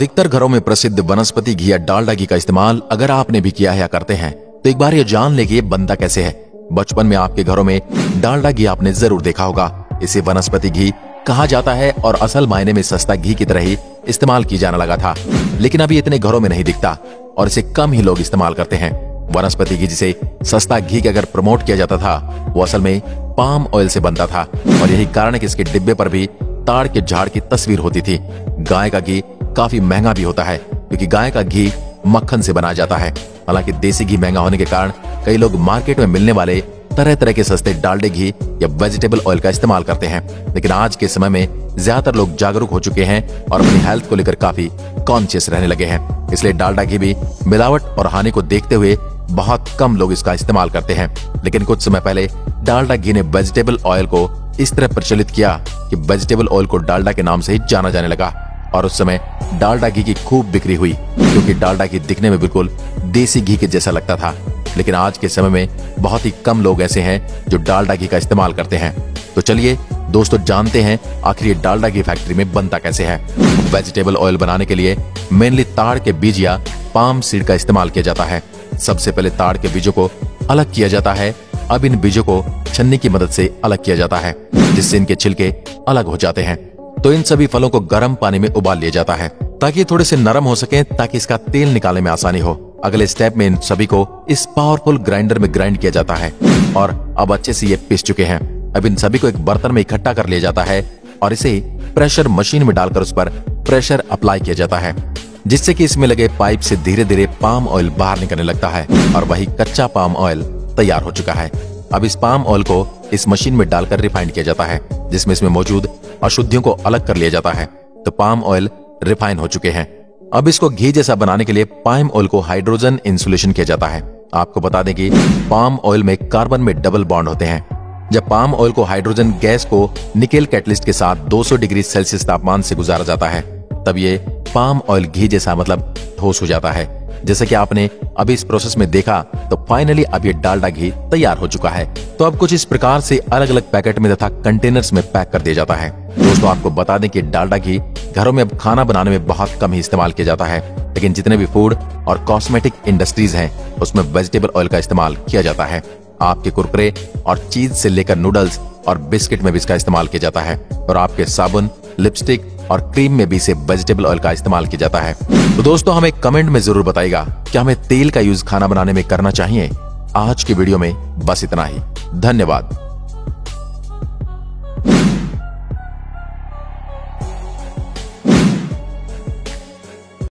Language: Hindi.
अधिकतर घरों में प्रसिद्ध वनस्पति घी या डालडा घी का इस्तेमाल अगर आपने भी किया या करते हैं तो एक बार ये जान ले कि बनता कैसे है। बचपन में आपके घरों में डालडा घी आपने ज़रूर देखा होगा। इसे वनस्पति घी कहा जाता है और असल मायने में सस्ता घी की तरह ही इस्तेमाल की जाने लगा था। लेकिन अभी इतने घरों में नहीं दिखता और इसे कम ही लोग इस्तेमाल करते हैं। वनस्पति घी जिसे सस्ता घी के अगर प्रमोट किया जाता था, वो असल में पाम ऑयल से बनता था और यही कारण है कि इसके डिब्बे पर भी ताड़ के झाड़ की तस्वीर होती थी। गाय का घी काफ़ी महँगा भी होता है, क्योंकि गाय का घी मक्खन से बनाया जाता है। हालाँकि देसी घी महँगा होने के कारण कई लोग मार्केट में मिलने वाले तरह तरह के सस्ते डालडे घी या वेजिटेबल ऑयल का इस्तेमाल करते हैं। लेकिन आज के समय में ज़्यादातर लोग जागरूक हो चुके हैं और अपनी हेल्थ को लेकर काफ़ी कॉन्शियस रहने लगे हैं। इसलिए डालडा घी भी मिलावट और हानि को देखते हुए बहुत कम लोग इसका इस्तेमाल करते हैं। लेकिन कुछ समय पहले डालडा घी ने वेजिटेबल ऑयल को इस तरह प्रचलित किया कि वेजिटेबल ऑयल को डालडा के नाम से ही जाना जाने लगा। और उस समय डालडा घी की खूब बिक्री हुई, क्योंकि डालडा घी दिखने में बिल्कुल देसी घी के जैसा लगता था। लेकिन आज के समय में बहुत ही कम लोग ऐसे हैं जो डालडा घी का इस्तेमाल करते हैं। तो चलिए, दोस्तों, जानते हैं आखिर ये डालडा घी फैक्ट्री में बनता कैसे है। वेजिटेबल ऑयल बनाने के लिए मेनली ताड़ के बीज या पाम सीड का इस्तेमाल किया जाता है। सबसे पहले ताड़ के बीजों को अलग किया जाता है। अब इन बीजों को छन्नी की मदद से अलग किया जाता है, जिससे इनके छिलके अलग हो जाते हैं। तो इन सभी फलों को गर्म पानी में उबाल लिया जाता है, ताकि थोड़े से नरम हो सके, ताकि इसका तेल निकालने में आसानी हो। अगले स्टेप में इन सभी को इस पावरफुल ग्राइंडर में ग्राइंड किया जाता है, और अब अच्छे से ये पिस चुके हैं। अब इन सभी को एक बर्तन में इकट्ठा कर लिया जाता है, और इसे प्रेशर मशीन में डालकर उस पर प्रेशर अप्लाई किया जाता है, जिससे कि इसमें लगे पाइप से धीरे धीरे पाम ऑयल बाहर निकलने लगता है, और वही कच्चा पाम ऑयल तैयार हो चुका है। अब इस पाम ऑयल को इस मशीन में डालकर रिफाइंड किया जाता है, जिसमें इसमें मौजूद अशुद्धियों को अलग कर लिया जाता है। तो पाम ऑयल रिफाइन हो चुके हैं। अब इसको घी जैसा बनाने के लिए पाम ऑयल को हाइड्रोजन इंसुलेशन किया जाता है। आपको बता दें कि पाम ऑयल में कार्बन में डबल बॉन्ड होते हैं। जब पाम ऑयल को हाइड्रोजन गैस को निकेल कैटलिस्ट के साथ 200 डिग्री सेल्सियस तापमान से गुजारा जाता है, तब ये पाम ऑयल घी जैसा मतलब ठोस हो जाता है। जैसे कि आपने अभी इस प्रोसेस में देखा तो फाइनली अब ये डालडा घी तैयार हो चुका है। तो अब कुछ इस प्रकार से अलग अलग पैकेट में तथा कंटेनर्स में पैक कर दिया जाता है। दोस्तों, आपको बता दें कि डालडा घी घरों में अब खाना बनाने में बहुत कम ही इस्तेमाल किया जाता है, लेकिन जितने भी फ़ूड और कॉस्मेटिक इंडस्ट्रीज़ हैं, उसमें वेजिटेबल ऑयल का इस्तेमाल किया जाता है। आपके कुरकुरे और चीज़ से लेकर नूडल्स और बिस्किट में भी इसका इस्तेमाल किया जाता है। और आपके साबुन लिपस्टिक और क्रीम में भी इसे वेजिटेबल ऑयल का इस्तेमाल किया जाता है। तो दोस्तों, हमें कमेंट में ज़रूर बताएगा कि हमें तेल का यूज़ खाना बनाने में करना चाहिए। आज के वीडियो में बस इतना ही। धन्यवाद।